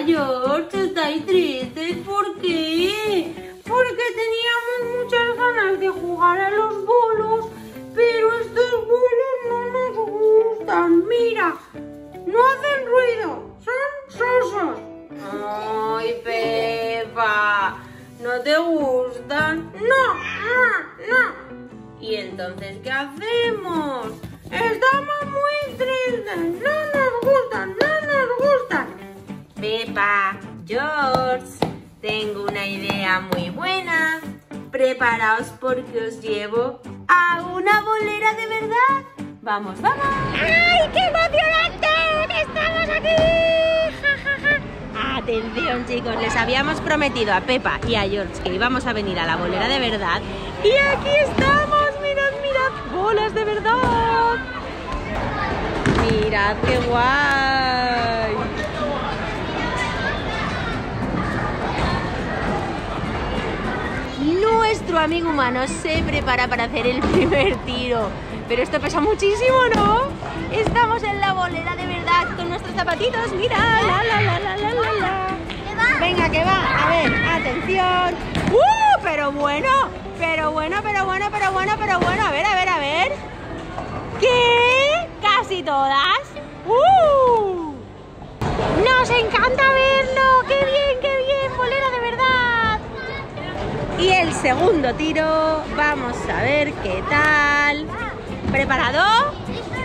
George, estáis tristes. ¿Por qué? Porque teníamos muchas ganas de jugar a los bolos, pero estos bolos no nos gustan. Mira, no hacen ruido, son sosos. Ay, Pepa, ¿no te gustan? No, no, no. ¿Y entonces qué hacemos? Estamos muy tristes. No, Pepa, George, tengo una idea muy buena. Preparaos porque os llevo a una bolera de verdad. Vamos, vamos. ¡Ay, qué emocionante! ¡Estamos aquí! Atención chicos, les habíamos prometido a Pepa y a George que íbamos a venir a la bolera de verdad. Y aquí estamos, mirad, mirad, bolas de verdad. Mirad qué guay. Nuestro amigo humano se prepara para hacer el primer tiro. Pero esto pesa muchísimo, ¿no? Estamos en la bolera de verdad con nuestros zapatitos. Mira, la la la la la la la. Venga, que va. A ver, atención. ¡Uh! Pero bueno, pero bueno, pero bueno, pero bueno, pero bueno. A ver, a ver, a ver. ¿Qué? Casi todas. ¡Uh! Nos encanta verlo. Segundo tiro, vamos a ver qué tal. ¿Preparado?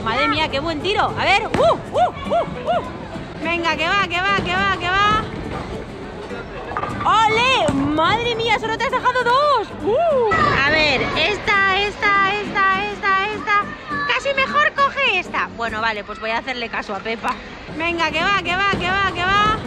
Madre mía, qué buen tiro. A ver, ¡uh, uh, uh, uh! Venga, que va, que va, que va, que va. ¡Ole! ¡Madre mía, solo te has dejado dos! ¡Uh! A ver, esta, esta, esta, esta, esta. Casi mejor coge esta. Bueno, vale, pues voy a hacerle caso a Pepa. Venga, que va, que va, que va, que va.